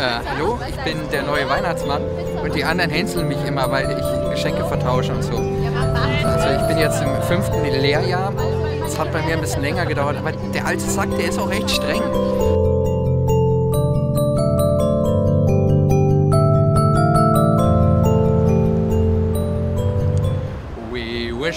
äh, hallo, ich bin der neue Weihnachtsmann und die anderen hänseln mich immer, weil ich Geschenke vertausche und so. Also ich bin jetzt im fünften Lehrjahr. Es hat bei mir ein bisschen länger gedauert, aber der alte Sack, der ist auch recht streng.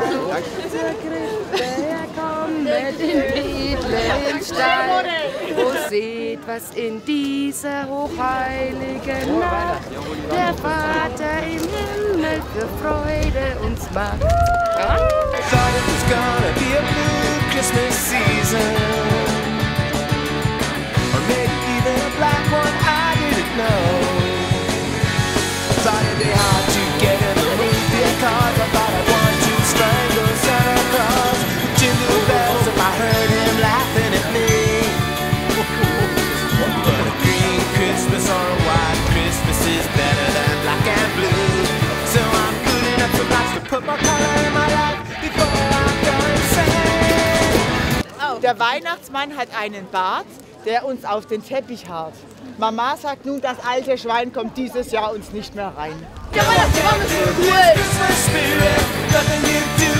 Doch an zur Krippe, er kommet in Bethlehemstall. O seht, was in dieser hochheiligen Nacht der Vater im Himmel für Freude uns macht. Thought it was gonna be put my color in my life before I'm done saying. Der Weihnachtsmann hat einen Bart, der uns auf den Teppich haut. Mama sagt nun, das alte Schwein kommt dieses Jahr uns nicht mehr rein. Christmas spirit, nothing you do